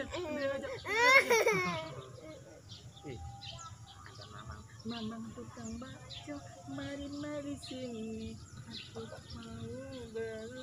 sendirian sendirian aja Ih, ada mamang. Mamang tukang bakso mari mari sini. Aku mau beli